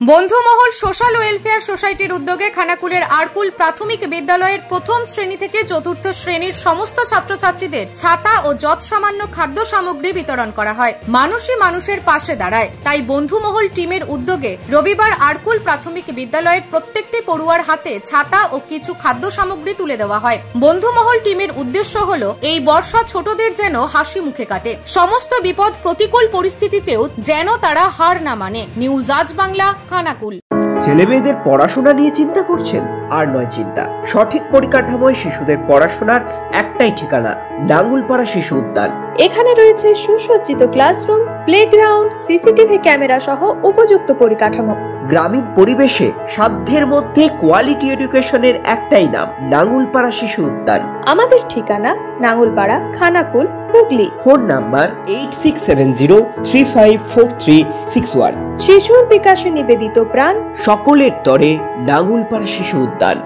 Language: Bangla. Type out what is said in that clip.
বন্ধুমহল সোশ্যাল ওয়েলফেয়ার সোসাইটির উদ্যোগে খানাকুলের আরকুল প্রাথমিক বিদ্যালয়ের প্রথম শ্রেণি থেকে চতুর্থ শ্রেণির সমস্ত ছাত্রছাত্রীদের ছাতা ও যৎ সামান্য খাদ্য সামগ্রী বিতরণ করা হয়। মানুষই মানুষের পাশে দাঁড়ায়। তাই বন্ধুমহল টিমের উদ্যোগে রবিবার আরকুল প্রাথমিক বিদ্যালয়ের প্রত্যেকটি পড়ুয়ার হাতে ছাতা ও কিছু খাদ্য সামগ্রী তুলে দেওয়া হয়। বন্ধুমহল টিমের উদ্দেশ্য হল, এই বর্ষা ছোটদের যেন হাসি মুখে কাটে। সমস্ত বিপদ প্রতিকূল পরিস্থিতিতেও যেন তারা হার না মানে। নিউজ আজ বাংলা খানাকুল ছেলে মেয়েদের পড়াশোনা নিয়ে চিন্তা করছেন? আর নয় চিন্তা। সঠিক পরিকাঠামোয় শিশুদের পড়াশোনার একটাই ঠিকানা নাঙ্গুলপাড়া শিশু উদ্যান। এখানে রয়েছে সুসজ্জিত ক্লাসরুম প্লেগ্রাউন্ড সিসিটিভি ক্যামেরা সহ উপযুক্ত পরিকাঠামো। গ্রামীণ পরিবেশে সাধ্যের মধ্যে কোয়ালিটি এডুকেশনের একটাই নাম নাঙ্গুলপাড়া শিশু উদ্যান। আমাদের ঠিকানা Nangalpara Khanakul Hooghly. Phone number eight six seven zero three five four three six one শিশুর বিকাশে নিবেদিত প্রাণ সকলের তরে নাঙ্গুলপাড়া শিশু উদ্যান।